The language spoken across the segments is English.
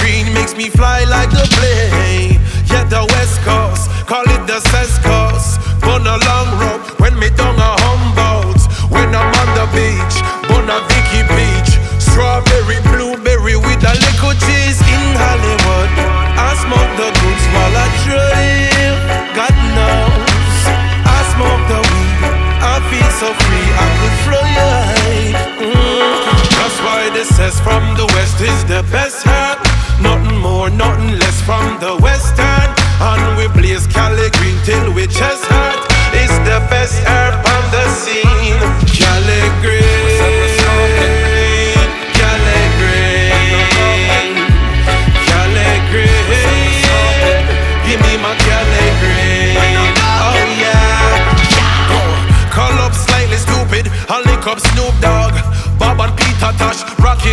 green makes me fly like a plane. Yeah, the West Coast, call it the sense Coast. For a long road when me down a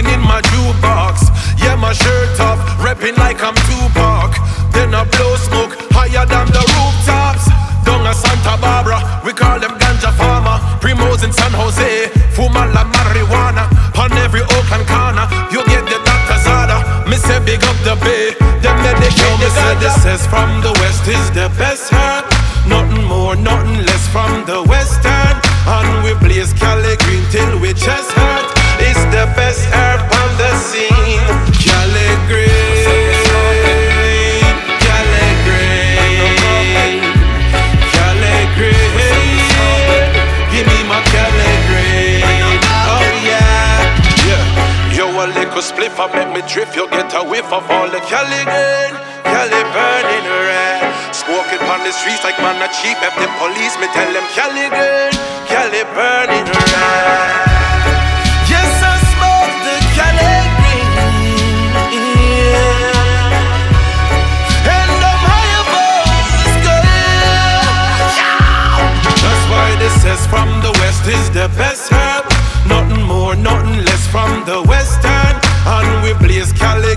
in my jukebox. Yeah, my shirt off, rapping like I'm Tupac. Then I blow smoke higher than the rooftops. Down at Santa Barbara, we call them ganja farmer. Primos in San Jose, fumala marijuana. On every Oakland corner, you get the doctor's order. Me say big up the bay, them medicated. Me say this is from the west is the best herb. Nothing more, nothing less from the western, and we blaze Cali. a spliff up, make me drift. You get a whiff of all the Cali green, Cali burning red. Smoking on the streets like man a cheap. If the police me tell them Cali green, Cali burning red. Yes, I smoke the Cali green. Yeah. And I'm high above the sky. That's why this says from the west is the best herb. Nothing more, nothing less from the west we blaze Cali